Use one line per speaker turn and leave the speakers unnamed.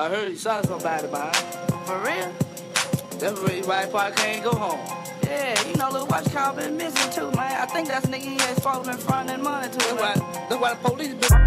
I heard he shot somebody, man.
For real?
That's the reason why he I can't go home.
Yeah, you know, little watch call been missing too, man. I think that's nigga he had supposed front fronting money to.
That's why, that's why the police been...